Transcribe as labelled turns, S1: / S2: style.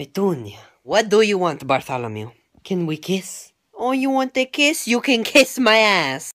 S1: Petunia, what do you want, Bartholomew? Can we kiss? Oh, you want a kiss? You can kiss my ass.